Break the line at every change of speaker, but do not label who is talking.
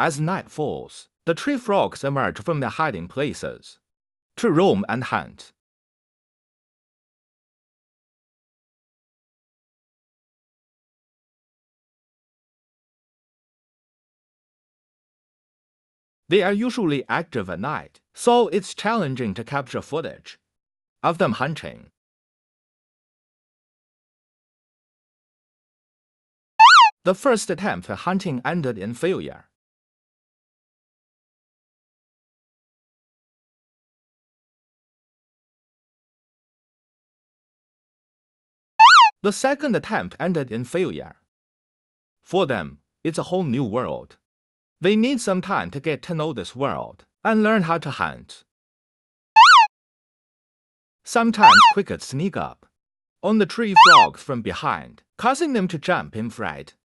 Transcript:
As night falls, the tree frogs emerge from their hiding places to roam and hunt. They are usually active at night, so it's challenging to capture footage of them hunting. The first attempt at hunting ended in failure. The second attempt ended in failure. For them, it's a whole new world. They need some time to get to know this world and learn how to hunt. Sometimes crickets sneak up on the tree frogs from behind, causing them to jump in fright